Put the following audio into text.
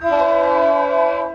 Oh.